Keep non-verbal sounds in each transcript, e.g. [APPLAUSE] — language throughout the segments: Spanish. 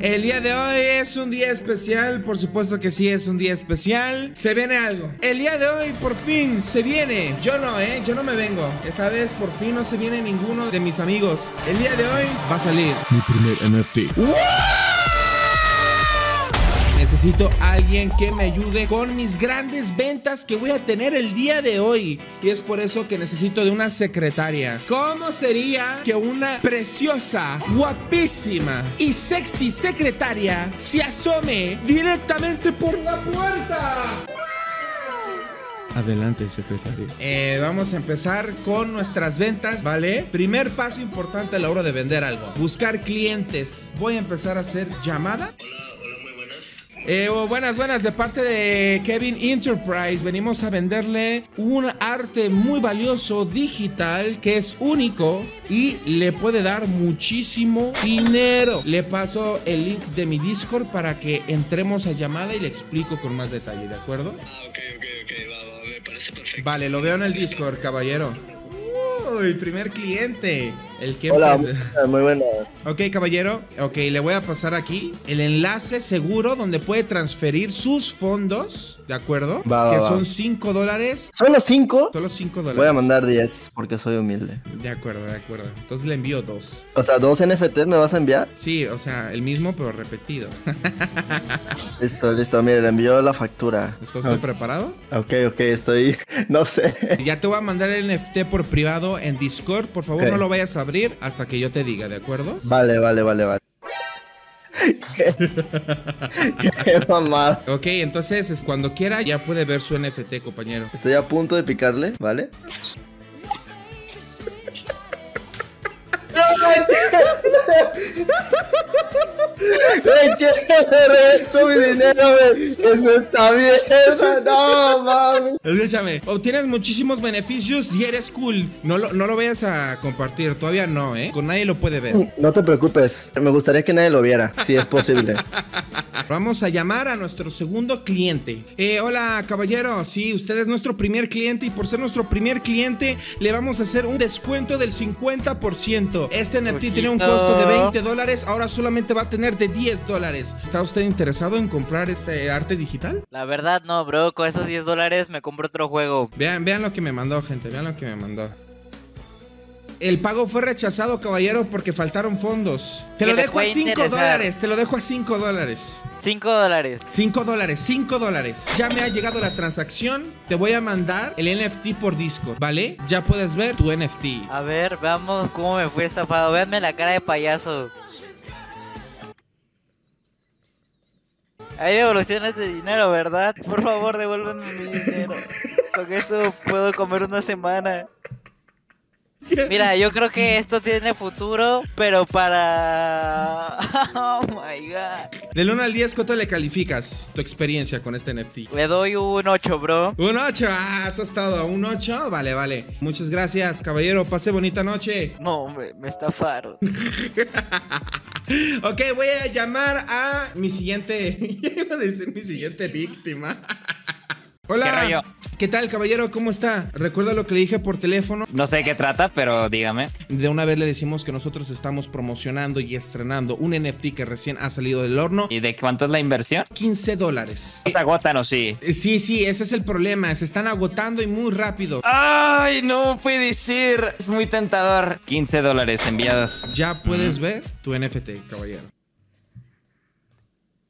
El día de hoy es un día especial, por supuesto que sí es un día especial. Se viene algo. El día de hoy por fin se viene. Yo no, eh, yo no me vengo. Esta vez por fin no se viene ninguno de mis amigos. El día de hoy va a salir Mi primer NFT. Necesito a alguien que me ayude con mis grandes ventas que voy a tener el día de hoy. Y es por eso que necesito de una secretaria. ¿Cómo sería que una preciosa, guapísima y sexy secretaria se asome directamente por la puerta? Adelante, secretario. Eh, vamos a empezar con nuestras ventas, ¿vale? Primer paso importante a la hora de vender algo. Buscar clientes. Voy a empezar a hacer llamada. Eh, oh, buenas, buenas, de parte de Kevin Enterprise venimos a venderle un arte muy valioso digital que es único y le puede dar muchísimo dinero. Le paso el link de mi Discord para que entremos a llamada y le explico con más detalle, ¿de acuerdo? Ah, ok, ok, ok, va, va, me parece perfecto. Vale, lo veo en el Discord, caballero. Uy, primer cliente. El que Hola, muy buena. Ok, caballero. Ok, le voy a pasar aquí el enlace seguro donde puede transferir sus fondos. ¿De acuerdo? Va, que va. son 5 dólares. ¿Solo cinco? Solo 5 dólares. Voy a mandar 10 porque soy humilde. De acuerdo, de acuerdo. Entonces le envío dos. O sea, ¿dos NFT me vas a enviar? Sí, o sea, el mismo pero repetido. [LAUGHS] Listo, listo. Mire, le envío la factura. ¿Está usted preparado? Ok, ok, estoy... [LAUGHS] No sé. Ya te voy a mandar el NFT por privado en Discord. Por favor, no lo vayas a abrir hasta que yo te diga, ¿de acuerdo? Vale, vale, vale, vale. [LAUGHS] ¿Qué, qué mamada. Ok, entonces es- cuando quiera ya puede ver su NFT, compañero. Estoy a punto de picarle, ¿vale? ¡Güey, [LAUGHS] regreso mi dinero, güey! ¡Es esta mierda! ¡No, mami! Escúchame, obtienes muchísimos beneficios y eres cool. No lo, no lo vayas a compartir, todavía no, ¿eh? Con nadie lo puede ver. No te preocupes, me gustaría que nadie lo viera, si es posible. Vamos a llamar a nuestro segundo cliente. Eh, hola, caballero. Sí, usted es nuestro primer cliente y por ser nuestro primer cliente le vamos a hacer un descuento del 50%. Este NFT tiene un costo de 20 dólares, ahora solamente va a tener de 10 dólares. ¿Está usted interesado en comprar este arte digital? La verdad no, bro, con esos 10 dólares me compro otro juego. Vean, vean lo que me mandó, gente. Vean lo que me mandó. El pago fue rechazado, caballero, porque faltaron fondos. Te lo dejo a puede 5 interesar. dólares. Te lo dejo a 5 dólares. 5 dólares. 5 dólares, 5 dólares. Ya me ha llegado la transacción. Te voy a mandar el NFT por Discord, ¿vale? Ya puedes ver tu NFT. A ver, veamos cómo me fue estafado. Véanme la cara de payaso. Hay devoluciones de dinero, ¿verdad? Por favor, devuélvanme mi dinero. Con eso puedo comer una semana. [LAUGHS] Mira, yo creo que esto tiene futuro, pero para... [LAUGHS] Oh my god. Del 1 al 10, ¿cuánto le calificas tu experiencia con este NFT? Le doy un 8, bro. Un 8, ah, eso es todo. Un 8, vale, vale. Muchas gracias, caballero. Pase bonita noche. No, me, me estafaron. [LAUGHS] Ok, voy a llamar a mi siguiente. Iba a decir mi siguiente víctima. Hola. ¿Qué tal, caballero? ¿Cómo está? ¿Recuerda lo que le dije por teléfono? No sé de qué trata, pero dígame. De una vez le decimos que nosotros estamos promocionando y estrenando un NFT que recién ha salido del horno. ¿Y de cuánto es la inversión? 15 dólares. ¿Se agotan o sí? Eh, Sí, sí, ese es el problema. Se están agotando y muy rápido. Ay, no puede decir. Es muy tentador. 15 dólares enviados. Ya puedes ver tu NFT, caballero.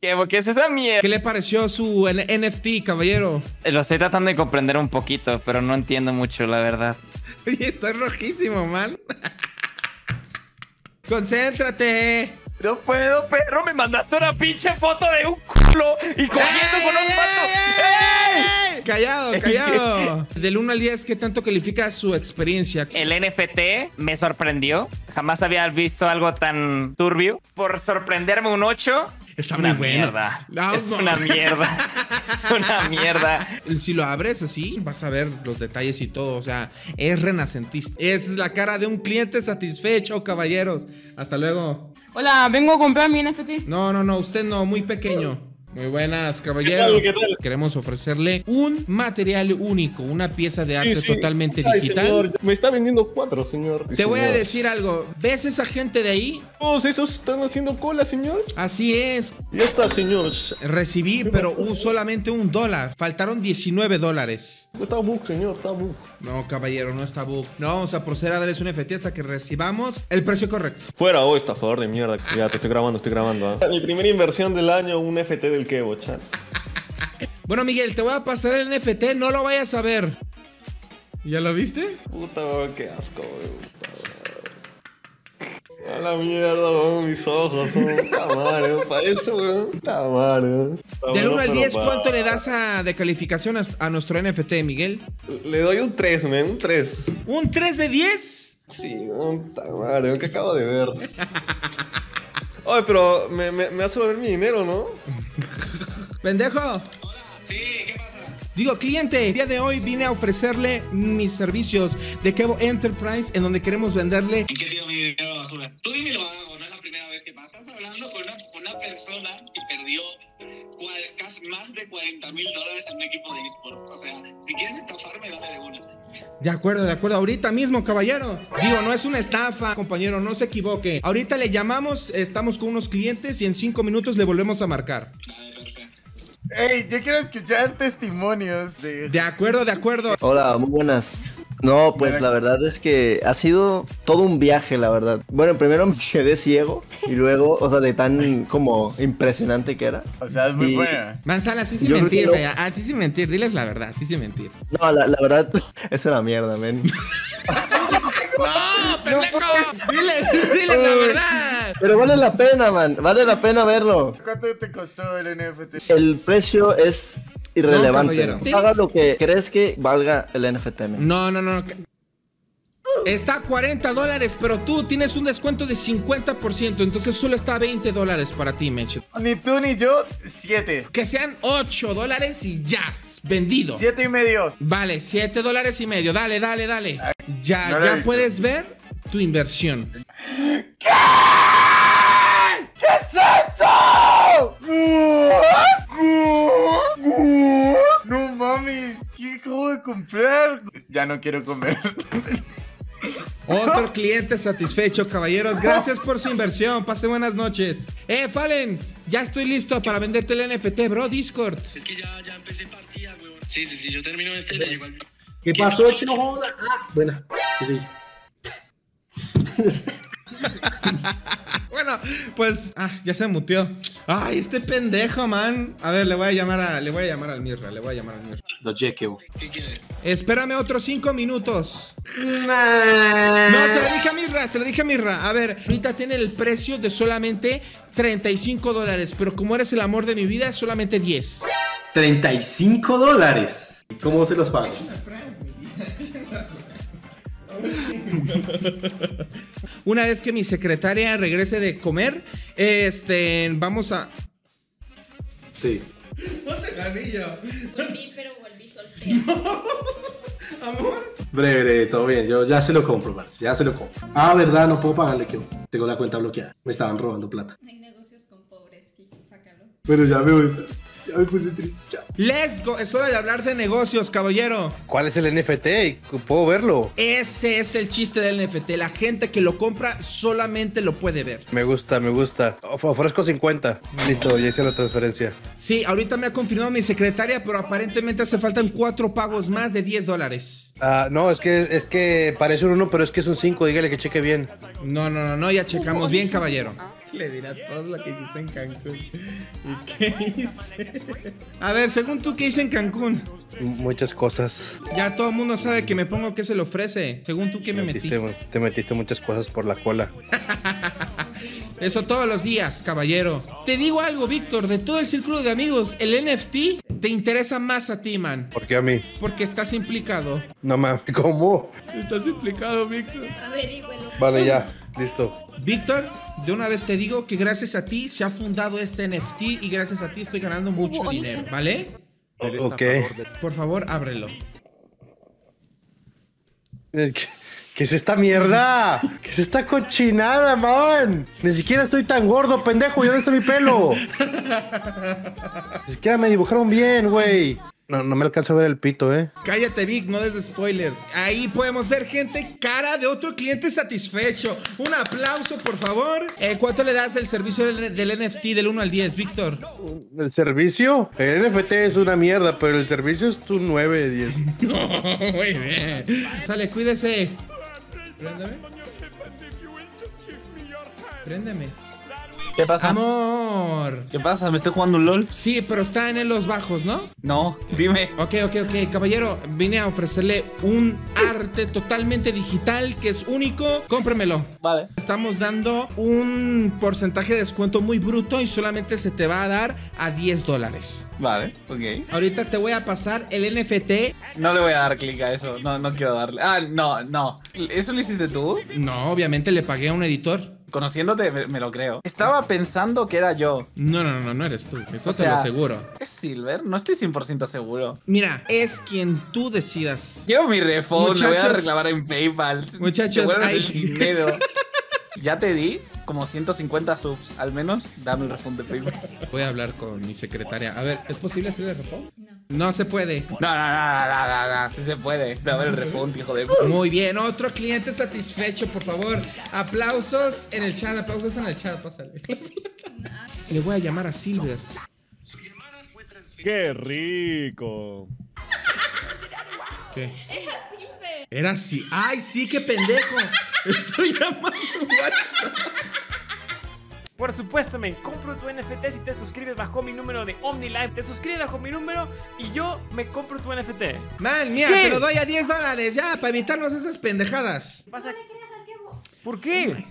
¿Qué, qué es esa mierda? ¿Qué le pareció su N- NFT, caballero? Lo estoy tratando de comprender un poquito, pero no entiendo mucho, la verdad. [LAUGHS] Oye, estoy rojísimo, man. [LAUGHS] Concéntrate. No puedo, perro. Me mandaste una pinche foto de un culo y cogiendo con un pato. ¡Ey! Callado, [LAUGHS] callado. Del 1 al 10, ¿qué tanto califica su experiencia? El NFT me sorprendió. Jamás había visto algo tan turbio. Por sorprenderme un 8. Está una muy bueno. mierda. No, es no. una mierda. es una [LAUGHS] mierda. Si lo abres así, vas a ver los detalles y todo. O sea, es renacentista. Esa es la cara de un cliente satisfecho, caballeros. Hasta luego. Hola, vengo a comprar mi NFT. No, no, no, usted no, muy pequeño. Muy buenas, ¿Qué caballero. tal, qué tal? Queremos ofrecerle un material único, una pieza de arte Sí, sí. totalmente Ay, digital. señor, me está vendiendo cuatro, señor. Te voy a decir algo. ¿Ves esa gente de ahí? Todos esos están haciendo cola, señor. Así es. Ya está, señor. Recibí, pero un- solamente un dólar. Faltaron 19 dólares. Está bug, señor, está bug. No, caballero, no está bug. No vamos a proceder a darles un FT hasta que recibamos el precio correcto. Fuera, oh, estafador de mierda. Ya, te estoy grabando, estoy grabando. ¿ah? Mi primera inversión del año, un FT del Kevo, chat. Bueno, Miguel, te voy a pasar el NFT, no lo vayas a ver. ¿Ya lo viste? Puta, weón, qué asco, madre. A la mierda, weón, mis ojos, weón. Puta madre, para eso, weón. Puta madre, Del bueno, 1 al pero 10, pa- ¿cuánto le das a, de calificación a, a nuestro NFT, Miguel? Le doy un 3, man, un 3. ¿Un 3 de 10? Sí, weón, puta madre, weón, que acabo de ver. [LAUGHS] Oye, pero me, me, me hace volver mi dinero, ¿no? Pendejo. Sí, ¿qué pasa? Digo, cliente, el día de hoy vine a ofrecerle mis servicios de Kevo Enterprise en donde queremos venderle ¿En qué tiro mi dinero basura? Tú dime lo hago, no es la primera vez que pasa. Estás hablando con una, con una persona que perdió más de 40 mil dólares en un equipo de esports. O sea, si quieres estafarme, dame de una. De acuerdo, de acuerdo. Ahorita mismo, caballero. Digo, no es una estafa, compañero, no se equivoque. Ahorita le llamamos, estamos con unos clientes y en cinco minutos le volvemos a marcar. Dale. Ey, yo quiero escuchar testimonios de... De acuerdo, de acuerdo. Hola, muy buenas. No, pues la verdad es que ha sido todo un viaje, la verdad. Bueno, primero me quedé ciego y luego, o sea, de tan como impresionante que era. O sea, es muy Y- buena. Manzana, sí sin Yo creo mentir, no. güey. Ah, sí sin mentir. Diles la verdad, sí sin mentir. No, la, la verdad, [LAUGHS] eso era mierda, men. [LAUGHS] ¡No, pendejo! diles, diles la verdad. Pero vale la pena, man. Vale la pena verlo. ¿Cuánto te costó el NFT? El precio es irrelevante. caballero. Paga lo que crees que valga el NFT, men. No, no, no. Está a 40 dólares, pero tú tienes un descuento de 50%, entonces solo está a 20 dólares para ti, Mecho. Ni tú ni yo, siete. Que sean 8 dólares y ya, vendido. Siete y medio. Vale, 7 dólares y medio. Dale, dale, dale. Ya, no ya puedes ver tu inversión. No mami, ¿qué Ya no quiero comer. Otro [LAUGHS] cliente satisfecho, caballeros. Gracias por su inversión. Pase buenas noches. Eh, Fallen, ya estoy listo para venderte el NFT, bro. Discord. Es que ya, ya empecé partida, weón. Sí, sí, sí, yo termino este y le llego al... ¿Qué pasó, chino? Joda? Ah, buena. ¿Qué se dice? [LAUGHS] Bueno, pues, ah, ya se muteó. Ay, este pendejo, man. A ver, le voy a llamar a, le voy a llamar al Mirra, le voy a llamar al Mirra. Lo cheque, bo. ¿Qué quieres? Espérame otros cinco minutos. No, se lo dije a Mirra, se lo dije a Mirra. A ver, ahorita tiene el precio de solamente 35 dólares, pero como eres el amor de mi vida, es solamente 10. 35 dólares. ¿Y cómo se los pago? [LAUGHS] Una vez que mi secretaria regrese de comer, este, vamos a... Sí. Volví, pero volví soltera. Amor. Breve, breve, todo bien. Yo ya se lo compro, Marce. Ya se lo compro. Ah, verdad, no puedo pagarle que tengo la cuenta bloqueada. Me estaban robando plata. Hay negocios con pobres, Kiko, sácalo. Pero ya me voy. Ya me puse triste. Chao. Let's go. Es hora de hablar de negocios, caballero. ¿Cuál es el NFT? ¿Puedo verlo? Ese es el chiste del NFT. La gente que lo compra solamente lo puede ver. Me gusta, me gusta. Of- ofrezco 50. Listo, ya hice la transferencia. Sí, ahorita me ha confirmado mi secretaria, pero aparentemente hace faltan cuatro pagos más de 10 dólares. Ah, no, es que, es que parece un 1, pero es que es un 5. Dígale que cheque bien. No, no, no, no, ya checamos bien, caballero. Le dirá a todos lo que hiciste en Cancún. ¿Y qué hice? A ver, según tú, ¿qué hice en Cancún? Muchas cosas. Ya todo el mundo sabe que me pongo que se le ofrece. Según tú, ¿qué me metí? Metiste- te metiste muchas cosas por la cola. [LAUGHS] Eso todos los días, caballero. Te digo algo, Víctor, de todo el círculo de amigos, el NFT te interesa más a ti, man. ¿Por qué a mí? Porque estás implicado. No mames, ¿cómo? Estás implicado, Víctor. Averígüelo. Vale, ya. Listo. Víctor, de una vez te digo que gracias a ti se ha fundado este NFT y gracias a ti estoy ganando mucho dinero, ¿vale? Ok. Por favor, ábrelo. Eh, ¿Qué, ¿Qué es esta mierda? ¿Qué es esta cochinada, man? Ni siquiera estoy tan gordo, pendejo. ¿Y dónde está mi pelo? [LAUGHS] Ni siquiera me dibujaron bien, güey. No, no me alcanzo a ver el pito, ¿eh? Cállate, Vic, no des spoilers. Ahí podemos ver gente cara de otro cliente satisfecho. Un aplauso, por favor. Eh, ¿Cuánto le das del servicio del, del NFT del 1 al 10, Víctor? ¿El servicio? El NFT es una mierda, pero el servicio es tu 9 de 10. [LAUGHS] Muy bien. Sale, cuídese. Préndeme. Préndeme. ¿Qué pasa? Amor. ¿Qué pasa? ¿Me estoy jugando un LOL? Sí, pero está en los bajos, ¿no? No, dime. Ok, ok, ok. Caballero, vine a ofrecerle un arte totalmente digital que es único. Cómpremelo. Vale. Estamos dando un porcentaje de descuento muy bruto y solamente se te va a dar a 10 dólares. Vale, ok. Ahorita te voy a pasar el NFT. No le voy a dar clic a eso. No, no quiero darle. Ah, no, no. ¿Eso lo hiciste tú? No, obviamente le pagué a un editor. Conociéndote, me, me lo creo. Estaba pensando que era yo. No, no, no, no eres tú. Eso O te sea- lo aseguro. ¿Es Silver? No estoy 100% seguro. Mira, es quien tú decidas. Quiero mi refund, le voy a reclamar en PayPal. Muchachos, hay- el dinero. [LAUGHS] ya te di como 150 subs. Al menos dame el refund de PayPal. Voy a hablar con mi secretaria. A ver, ¿es posible hacer el refund? No se puede. No, no, no, no, no, no, sí se puede. Dame el refund, hijo de... Muy bien, otro cliente satisfecho, por favor. Aplausos en el chat, aplausos en el chat, pásale. [LAUGHS] Le voy a llamar a Silver. ¡Qué rico! ¿Qué? Era Silver. Era así. ¡Ay, sí, qué pendejo! [LAUGHS] Estoy llamando WhatsApp. Por supuesto, me compro tu NFT si te suscribes bajo mi número de OmniLife. Te suscribes bajo mi número y yo me compro tu NFT. Man, mira, ¿Qué? te lo doy a 10 dólares ya, para evitarnos esas pendejadas. Pasa- ¿Por qué?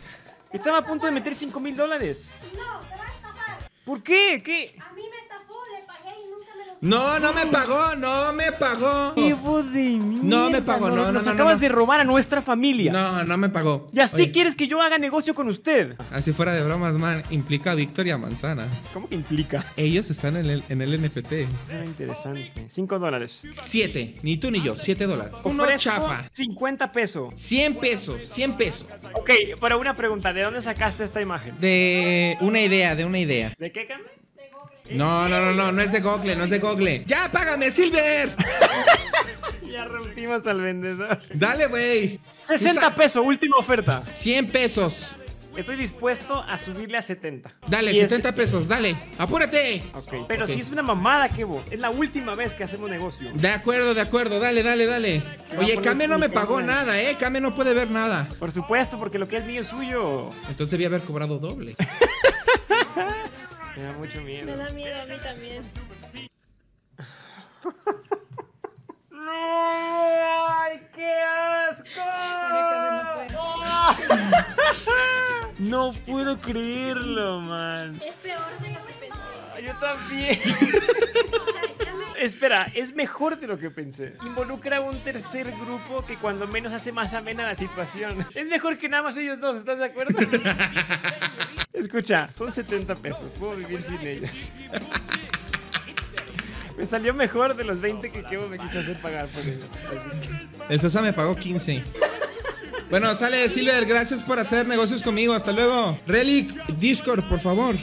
Estaba a punto de meter 5 mil dólares. No, te va a. ¿Por qué? ¿Qué? A mí me estafó, le pagué y nunca me lo No, no me pagó, no me pagó. ¡Qué voz de! No me pagó, no, no, Nos no, acabas no. de robar a nuestra familia. No, no me pagó. Y así Oye, quieres que yo haga negocio con usted. Así fuera de bromas, man, implica a Victoria Manzana. ¿Cómo que implica? Ellos están en el, en el NFT. Suena interesante. 5 dólares. 7, ni tú ni yo, 7 dólares. Uno chafa. 50 pesos. 100 pesos, 100 pesos. Ok, pero una pregunta. ¿De dónde sacaste esta imagen? De una idea, de una idea. ¿De qué, Carmen? No, no, no, no, no es de Google, no es de Google. ¡Ya, págame, Silver! [LAUGHS] Ya rompimos al vendedor. Dale, güey. 60 pesos, última oferta. 100 pesos. Estoy dispuesto a subirle a 70. Dale, Y es- 70 pesos, dale. ¡Apúrate! Ok, pero Ok. si es una mamada, Kevo. Es la última vez que hacemos negocio. De acuerdo, de acuerdo, dale, dale, dale. Oye, Kame no me pagó nada, ¿eh? Kame no puede ver nada. Por supuesto, porque lo que es mío es suyo. Entonces debía haber cobrado doble. [LAUGHS] Me da mucho miedo. Me da miedo a mí también. ¡No! ¡Ay, qué asco! [LAUGHS] No puedo creerlo, man. Es peor de lo que pensé. Yo también. [LAUGHS] Espera, es mejor de lo que pensé. Involucra a un tercer grupo que cuando menos hace más amena la situación. Es mejor que nada más ellos dos, ¿estás de acuerdo? [LAUGHS] Escucha, son 70 pesos, puedo vivir sin ellos. Me salió mejor de los 20 que Kevo me quiso hacer pagar por que- El Sosa me pagó 15. Bueno, sale Silver, gracias por hacer negocios conmigo. Hasta luego. Relic, Discord, por favor.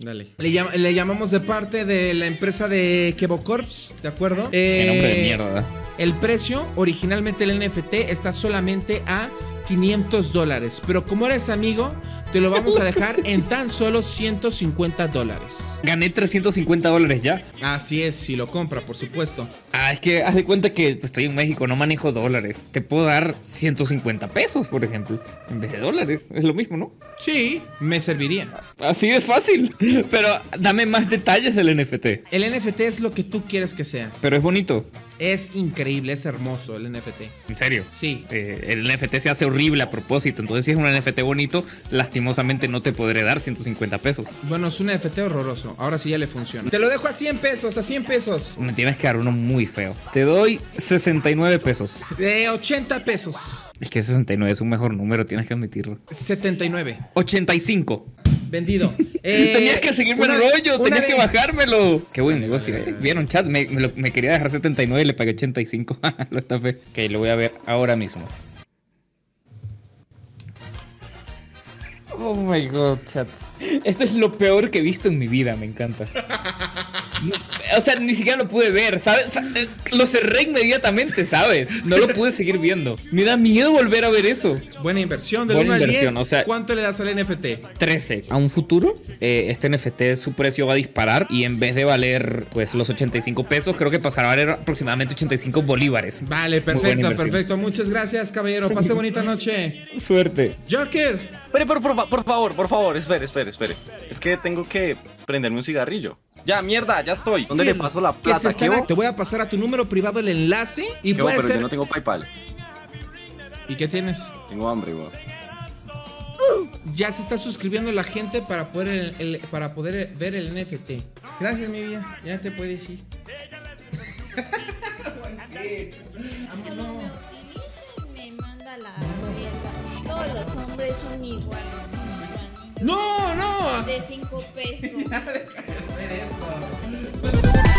Dale. Le, llam- le llamamos de parte de la empresa de Kevo Corps, ¿de acuerdo? Qué nombre de Eh, mierda. El precio, originalmente el NFT, está solamente a 500 dólares. Pero como eres amigo, te lo vamos a dejar [LAUGHS] en tan solo 150 dólares. Gané 350 dólares ya. Así es, si lo compra, por supuesto. Ah, es que haz de cuenta que pues, estoy en México, no manejo dólares. Te puedo dar 150 pesos, por ejemplo, en vez de dólares. Es lo mismo, ¿no? Sí, me serviría. Así de fácil. Pero dame más detalles del NFT. El NFT es lo que tú quieres que sea. Pero es bonito. Es increíble, es hermoso el NFT. En serio. Sí. Eh, el NFT se hace horrible a propósito. Entonces, si es un NFT bonito, lastimosamente no te podré dar 150 pesos. Bueno, es un NFT horroroso. Ahora sí ya le funciona. Te lo dejo a 100 pesos, a 100 pesos. Me tienes que dar uno muy feo. Te doy 69 pesos. De 80 pesos. Es que 69 es un mejor número, tienes que admitirlo. 79. 85 vendido. Eh, [LAUGHS] tenías que seguirme el rollo, tenías que bajármelo. Qué buen negocio, eh. Vieron chat, me, quería dejar 79 y le pagué 85. [LAUGHS] lo estafé. Ok, lo voy a ver ahora mismo. Oh my god, chat. Esto es lo peor que he visto en mi vida, me encanta. [LAUGHS] O sea, ni siquiera lo pude ver, ¿sabes? O sea, eh, lo cerré inmediatamente, ¿sabes? No lo pude seguir viendo. Me da miedo volver a ver eso. Buena inversión, del Buena 1 al 10. inversión, o sea- ¿Cuánto le das al NFT? 13. A un futuro, eh, este NFT su precio va a disparar y en vez de valer pues los 85 pesos, creo que pasará a valer aproximadamente 85 bolívares. Vale, perfecto, perfecto. Muchas gracias, caballero. Pase bonita noche. Suerte. Joker. Espere, por, por, fa- por favor, por favor, espere, espere, espere. Es que tengo que prenderme un cigarrillo. Ya, mierda, ya estoy. ¿Dónde le paso la Que se plata? ¿Qué están- hubo? Te voy a pasar a tu número privado el enlace y puede Pero ser. yo no tengo PayPal. ¿Y qué tienes? Tengo hambre, weón. Ya se está suscribiendo la gente para poder, el- el- para poder ver el NFT. Gracias, mi vida. Ya te puedes ir. [LAUGHS] [LAUGHS] Me manda la todos los hombres son iguales. No, no. De 5 pesos. [LAUGHS]